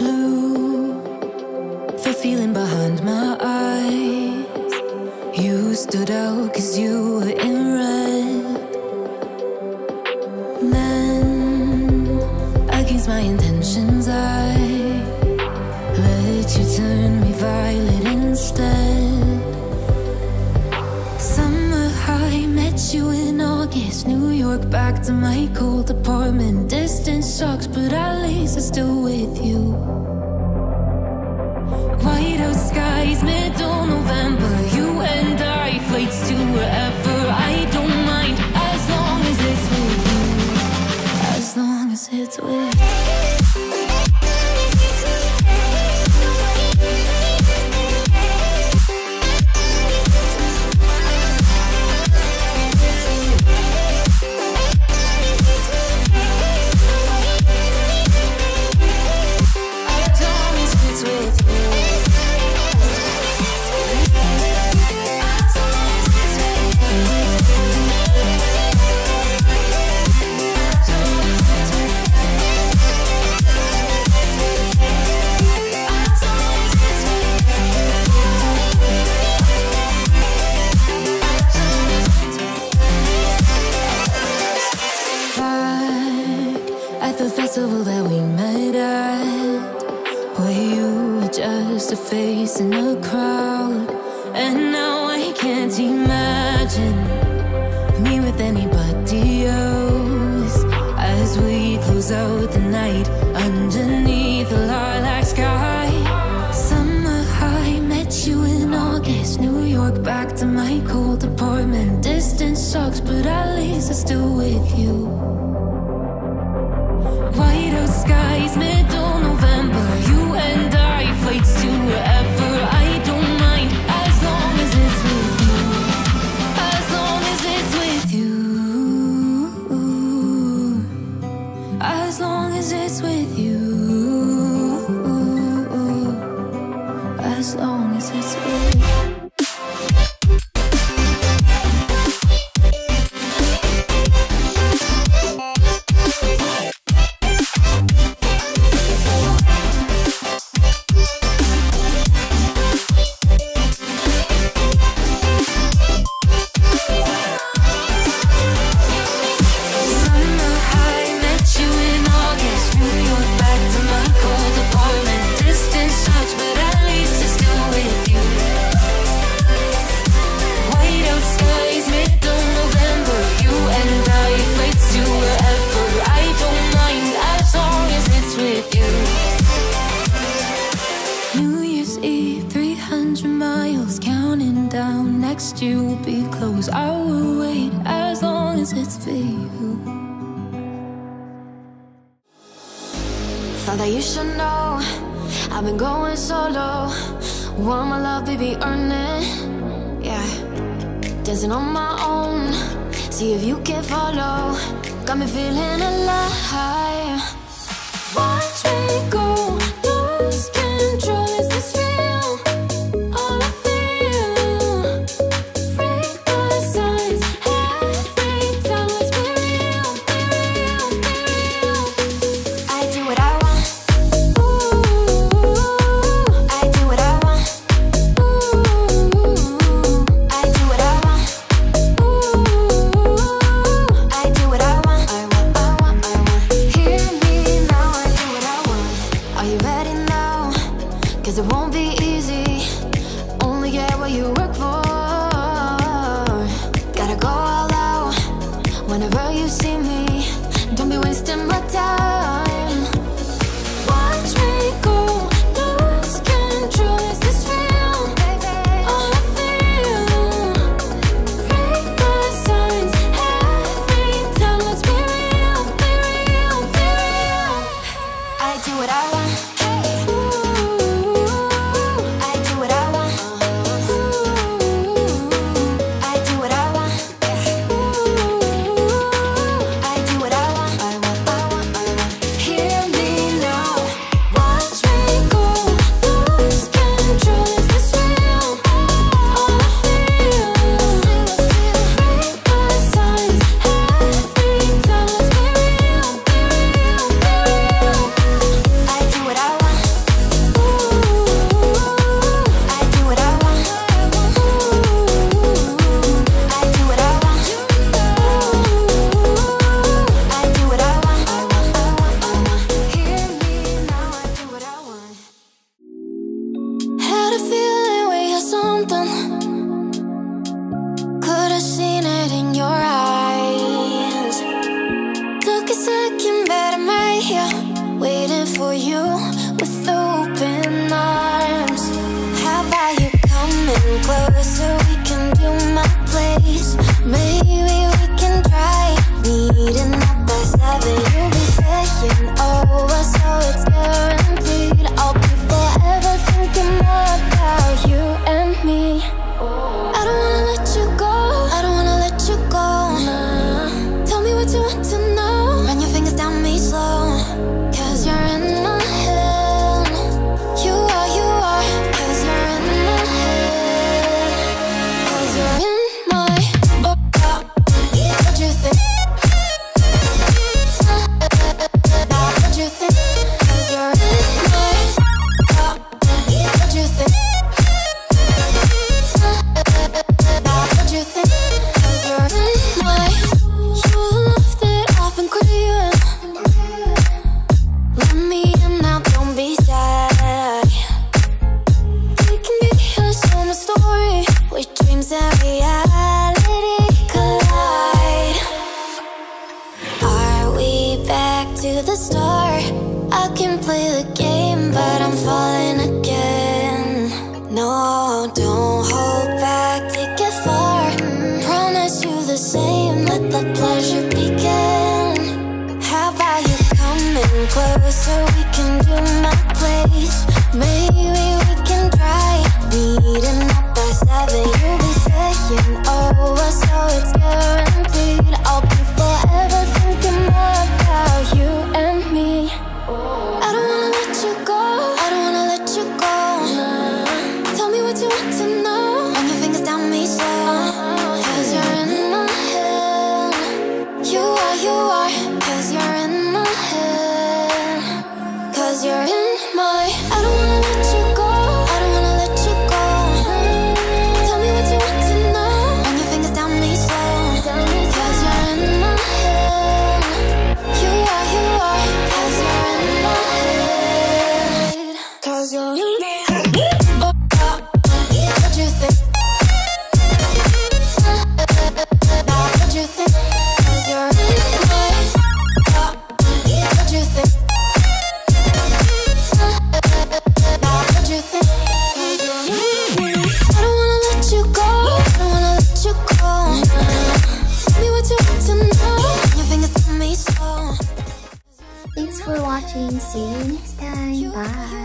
blue, feeling behind my eyes. You stood out cause you were in red. Then, against my intentions, I let you turn. back to my cold apartment. Distance sucks, but at least I'm still with you. Whiteout skies, middle November. You and I, flights to wherever. I don't mind as long as it's with you. As long as it's with you. imagine me with anybody else as we close out the night underneath the lilac sky. Summer high, met you in August, New York, back to my cold apartment. Distance sucks, but at least I'm still with you. you be close. I will wait as long as it's for you. Thought that you should know I've been going solo. Want my love, baby, earn it. Yeah, dancing on my own. See if you can follow. Got me feeling alive. Watch me go. up by seven, you'll be taking over, so it's good. the star. I can play the game. next time. Bye.